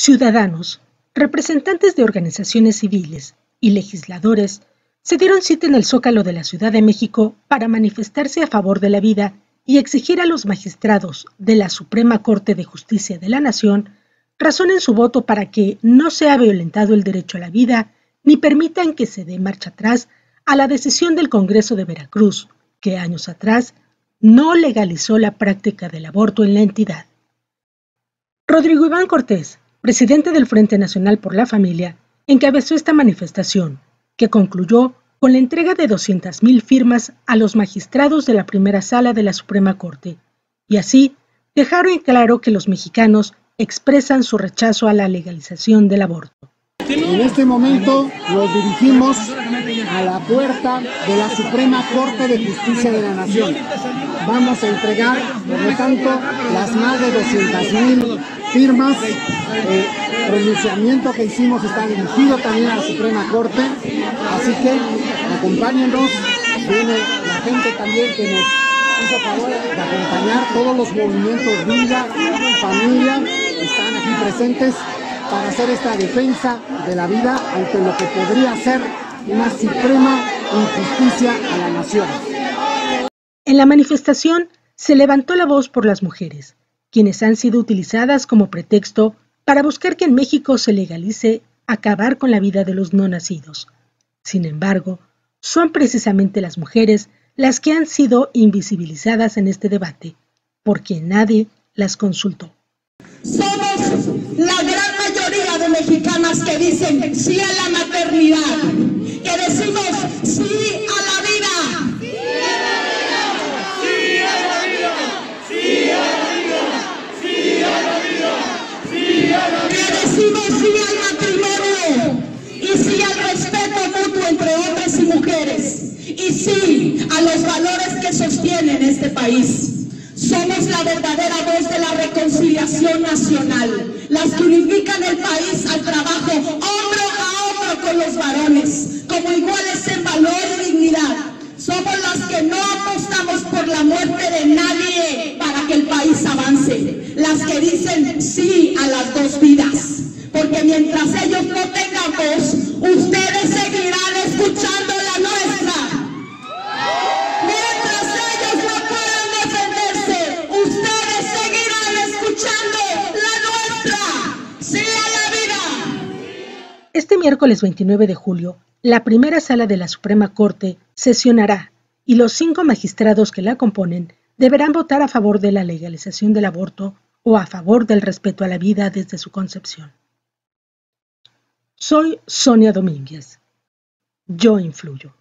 Ciudadanos, representantes de organizaciones civiles y legisladores se dieron cita en el Zócalo de la Ciudad de México para manifestarse a favor de la vida y exigir a los magistrados de la Suprema Corte de Justicia de la Nación razonen su voto para que no sea violentado el derecho a la vida ni permitan que se dé marcha atrás a la decisión del Congreso de Veracruz, que años atrás no legalizó la práctica del aborto en la entidad. Rodrigo Iván Cortés, presidente del Frente Nacional por la Familia, encabezó esta manifestación, que concluyó con la entrega de 200.000 firmas a los magistrados de la primera sala de la Suprema Corte, y así dejaron en claro que los mexicanos expresan su rechazo a la legalización del aborto. En este momento nos dirigimos a la puerta de la Suprema Corte de Justicia de la Nación. Vamos a entregar, por lo tanto, las más de 200.000 firmas. El pronunciamiento que hicimos está dirigido también a la Suprema Corte, así que acompáñenos. Viene la gente también que nos hizo favor de acompañar, todos los movimientos Vida, Familia, están aquí presentes para hacer esta defensa de la vida ante lo que podría ser una suprema injusticia a la nación. En la manifestación se levantó la voz por las mujeres, quienes han sido utilizadas como pretexto para buscar que en México se legalice acabar con la vida de los no nacidos. Sin embargo, son precisamente las mujeres las que han sido invisibilizadas en este debate, porque nadie las consultó. Somos la gran mayoría de mexicanas que dicen sí a la maternidad, que decimos sí a la vida. Sí a la vida, sí a la vida, sí a la vida, sí a la vida, Que decimos sí al matrimonio y sí al respeto mutuo entre hombres y mujeres y a los valores que sostienen este país. Somos la verdadera voz de la reconciliación nacional, las que unifican el país Este miércoles 29 de julio, la primera sala de la Suprema Corte sesionará y los cinco magistrados que la componen deberán votar a favor de la legalización del aborto o a favor del respeto a la vida desde su concepción. Soy Sonia Domínguez. Yo influyo.